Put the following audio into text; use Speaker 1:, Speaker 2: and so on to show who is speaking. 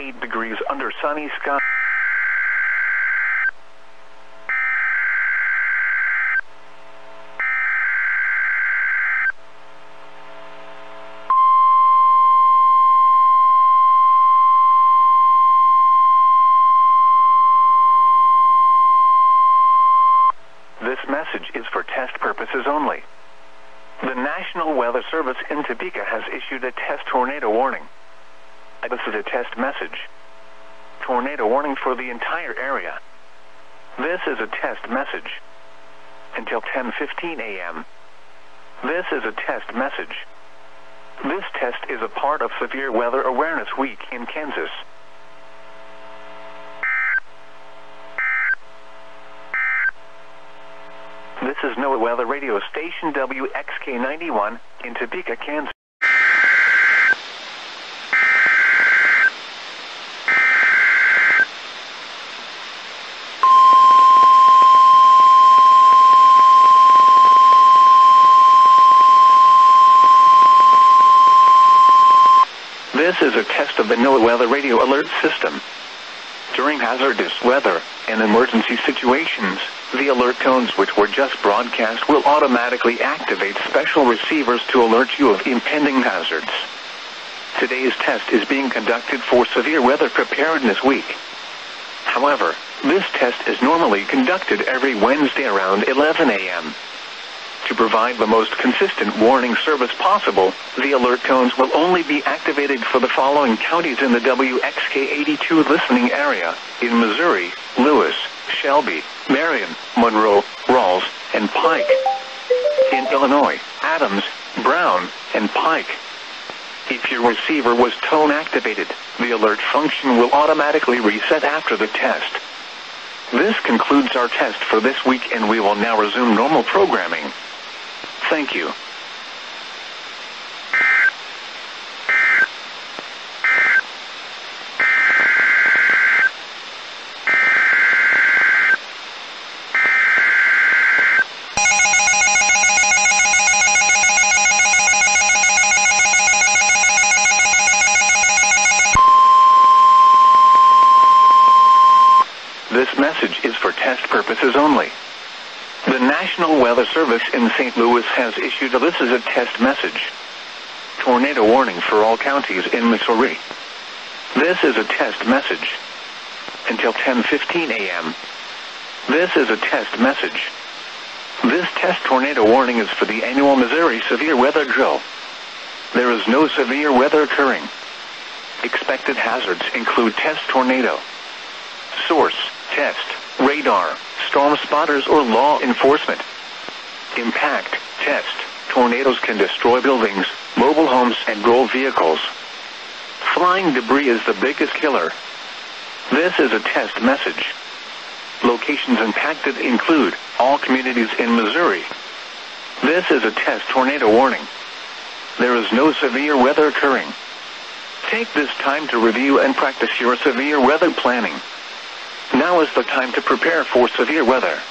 Speaker 1: 8 degrees under sunny sky. This message is for test purposes only. The National Weather Service in Topeka has issued a test tornado warning. This is a test message. Tornado warning for the entire area. This is a test message. Until 10:15 a.m. This is a test message. This test is a part of Severe Weather Awareness Week in Kansas. This is NOAA Weather Radio Station WXK91 in Topeka, Kansas. This is a test of the NOAA Weather Radio Alert System. During hazardous weather and emergency situations, the alert tones which were just broadcast will automatically activate special receivers to alert you of impending hazards. Today's test is being conducted for Severe Weather Preparedness Week. However, this test is normally conducted every Wednesday around 11 a.m. To provide the most consistent warning service possible, the alert tones will only be activated for the following counties in the WXK82 listening area, in Missouri, Lewis, Shelby, Marion, Monroe, Ralls, and Pike. In Illinois, Adams, Brown, and Pike. If your receiver was tone activated, the alert function will automatically reset after the test. This concludes our test for this week and we will now resume normal programming. Thank you. This message is for test purposes only. The National Weather Service in St. Louis has issued a this is a test message. Tornado warning for all counties in Missouri. This is a test message. Until 10:15 a.m. This is a test message. This test tornado warning is for the annual Missouri Severe Weather Drill. There is no severe weather occurring. Expected hazards include test tornado. Source, test, radar, storm spotters or law enforcement. Impact, test. Tornadoes can destroy buildings, mobile homes and roll vehicles. Flying debris is the biggest killer. This is a test message. Locations impacted include all communities in Missouri. This is a test tornado warning. There is no severe weather occurring. Take this time to review and practice your severe weather planning. Now is the time to prepare for severe weather.